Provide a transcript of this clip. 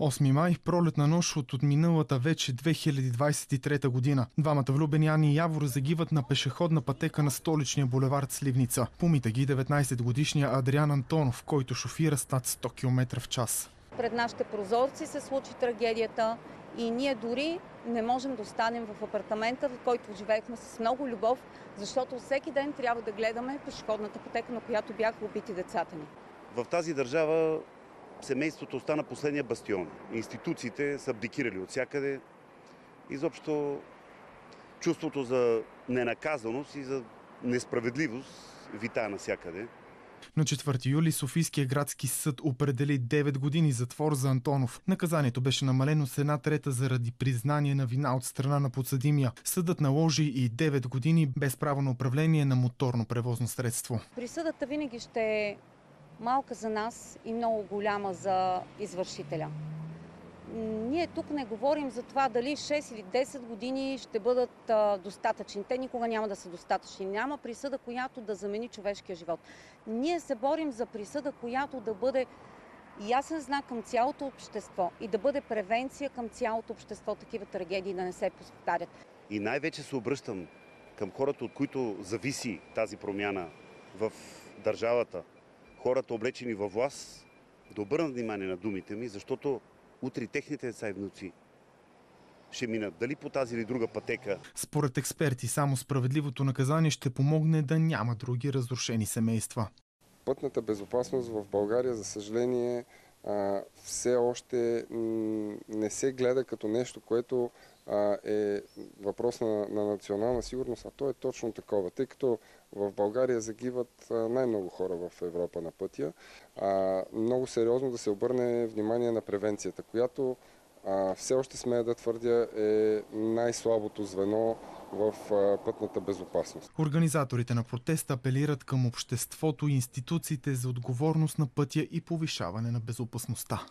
8 май, пролетна нощ от отминалата вече 2023 година. Двамата влюбени Ани и Явор загиват на пешеходна пътека на столичния булевард Сливница. Помита ги 19-годишния Адриан Антонов, който шофира с над 100 км в час. Пред нашите прозорци се случи трагедията и ние дори не можем да останем в апартамента, в който живеехме с много любов, защото всеки ден трябва да гледаме пешеходната пътека, на която бяха убити децата ни. В тази държава семейството остана последния бастион. Институциите са абдикирали от всякъде. Изобщо чувството за ненаказаност и за несправедливост витая навсякъде. На 4 юли Софийския градски съд определи 9 години затвор за Антонов. Наказанието беше намалено с една трета заради признание на вина от страна на подсъдимия. Съдът наложи и 9 години без право на управление на моторно превозно средство. Присъдата винаги ще е малка за нас и много голяма за извършителя. Ние тук не говорим за това дали 6 или 10 години ще бъдат а, достатъчни. Те никога няма да са достатъчни. Няма присъда, която да замени човешкия живот. Ние се борим за присъда, която да бъде ясен знак към цялото общество и да бъде превенция към цялото общество, такива трагедии да не се повтарят. И най-вече се обръщам към хората, от които зависи тази промяна в държавата, хората облечени във власт, да обърнат внимание на думите ми, защото утре техните деца и внуци ще минат дали по тази или друга пътека. Според експерти, само справедливото наказание ще помогне да няма други разрушени семейства. Пътната безопасност в България, за съжаление, все още не се гледа като нещо, което е въпрос на, на национална сигурност, а то е точно такова, тъй като в България загиват най-много хора в Европа на пътя. Много сериозно да се обърне внимание на превенцията, която все още смея да твърдя е най-слабото звено в пътната безопасност. Организаторите на протеста апелират към обществото и институциите за отговорност на пътя и повишаване на безопасността.